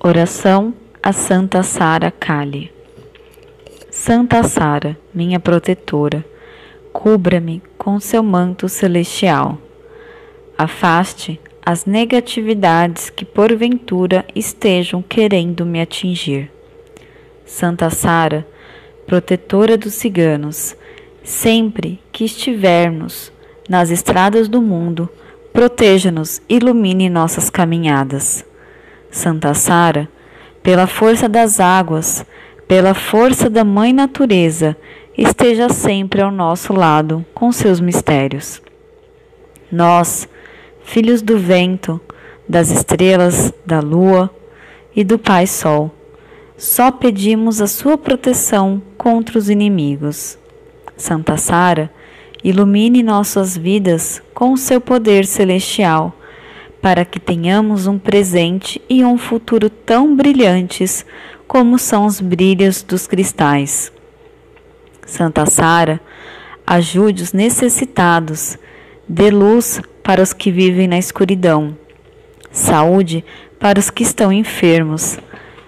Oração a Santa Sara Kali. Santa Sara, minha protetora, cubra-me com seu manto celestial. Afaste as negatividades que porventura estejam querendo me atingir. Santa Sara, protetora dos ciganos, sempre que estivermos nas estradas do mundo, proteja-nos, ilumine nossas caminhadas. Santa Sara, pela força das águas, pela força da Mãe Natureza, esteja sempre ao nosso lado com seus mistérios. Nós, filhos do vento, das estrelas, da lua e do Pai Sol, só pedimos a sua proteção contra os inimigos. Santa Sara, ilumine nossas vidas com o seu poder celestial para que tenhamos um presente e um futuro tão brilhantes como são os brilhos dos cristais. Santa Sara, ajude os necessitados, dê luz para os que vivem na escuridão, saúde para os que estão enfermos,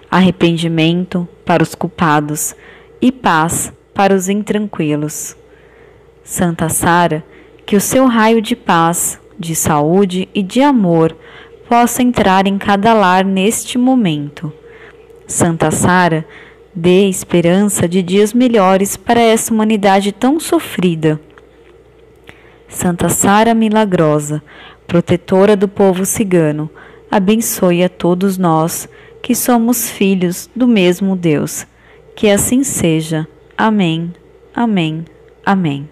arrependimento para os culpados e paz para os intranquilos. Santa Sara, que o seu raio de paz de saúde e de amor possa entrar em cada lar neste momento. Santa Sara, dê esperança de dias melhores para essa humanidade tão sofrida. Santa Sara Milagrosa, protetora do povo cigano, abençoe a todos nós que somos filhos do mesmo Deus. Que assim seja. Amém. Amém. Amém.